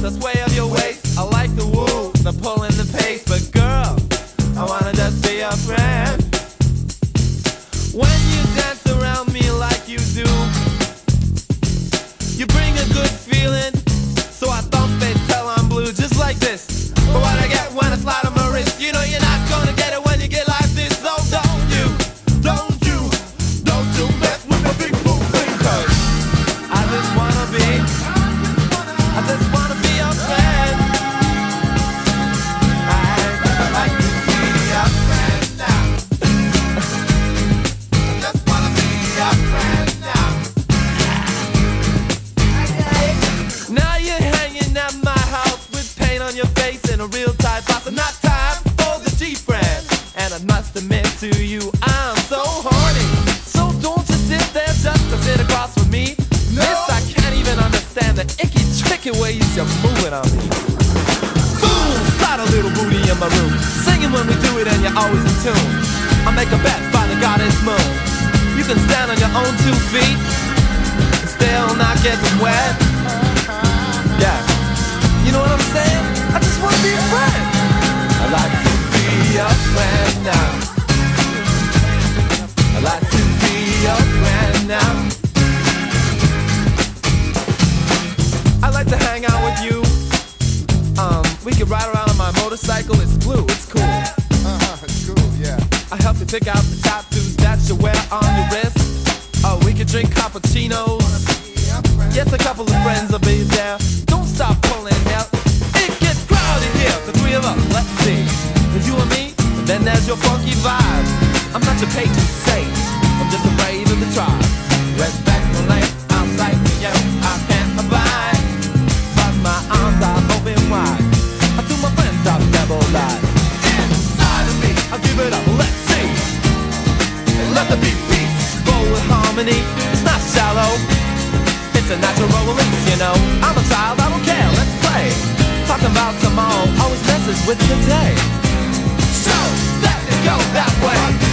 That's where. I face and a real tight box. And not time for the G friend. And I must admit to you, I'm so horny. So don't you sit there just to sit across from me. Miss, I can't even understand the icky, tricky ways you're moving on me. Boom! Slide a little booty in my room. Singing when we do it and you're always in tune. I make a bet by the goddess moon. You can stand on your own two feet and still not getting wet. Ride around on my motorcycle. It's blue, it's cool. Uh-huh, it's cool, yeah. I help you pick out the tattoos that you wear on your wrist. Oh, we could drink cappuccinos. Yes, a couple of friends will be there. Don't stop pulling out. It gets crowded here. The three of us, let's see. There's you and me, and then there's your funky vibe. I'm not your patron devil light. Inside of me, I'll give it up. Let's see. Let the beat beat roll with harmony. It's not shallow. It's a natural release, you know. I'm a child, I don't care. Let's play. Talking about tomorrow always messes with today. So let it go that way.